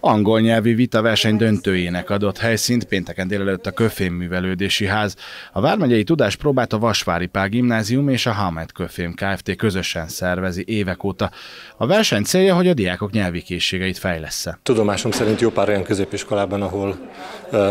Angol nyelvi vita verseny döntőjének adott helyszínt pénteken délelőtt a Köfém Művelődési Ház. A Vármegyei Tudáspróbát a Vasvári Pál Gimnázium és a Hamed Köfém Kft. közösen szervezi évek óta. A verseny célja, hogy a diákok nyelvi készségeit fejlessze. Tudomásom szerint jó pár olyan középiskolában, ahol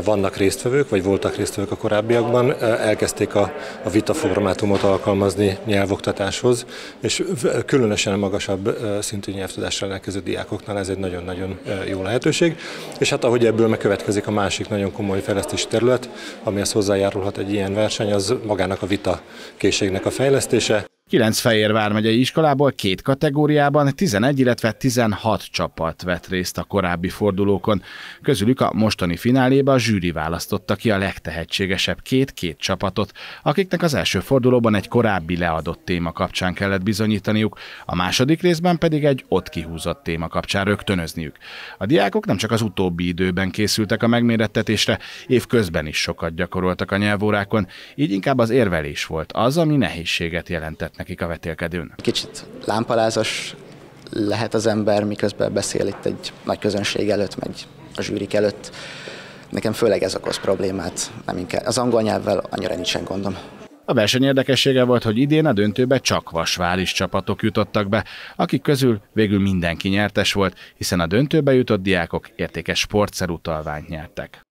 vannak résztvevők, vagy voltak résztvevők a korábbiakban, elkezdték a, a vita formátumot alkalmazni nyelvoktatáshoz, és különösen a magasabb szintű nyelvtudásra rendelkező diákoknál ez egy nagyon-nagyon jó lehet lehetőség, és hát ahogy ebből megkövetkezik a másik nagyon komoly fejlesztési terület, amihez hozzájárulhat egy ilyen verseny, az magának a vita készségnek a fejlesztése. Kilenc Fejér vármegyei iskolából két kategóriában 11, illetve 16 csapat vett részt a korábbi fordulókon. Közülük a mostani fináléba a zsűri választotta ki a legtehetségesebb két-két csapatot, akiknek az első fordulóban egy korábbi leadott téma kapcsán kellett bizonyítaniuk, a második részben pedig egy ott kihúzott téma kapcsán rögtönözniük. A diákok nem csak az utóbbi időben készültek a megmérettetésre, év közben is sokat gyakoroltak a nyelvórákon, így inkább az érvelés volt az, ami nehézséget jelentett nekik a vetélkedőn. Kicsit lámpalázas lehet az ember, miközben beszél itt egy nagy közönség előtt, meg a zsűrik előtt. Nekem főleg ez okoz problémát, nem inkább. Az angol nyelvvel annyira nincsen gondom. A verseny érdekessége volt, hogy idén a döntőbe csak vasvális csapatok jutottak be, akik közül végül mindenki nyertes volt, hiszen a döntőbe jutott diákok értékes sportszerutalványt nyertek.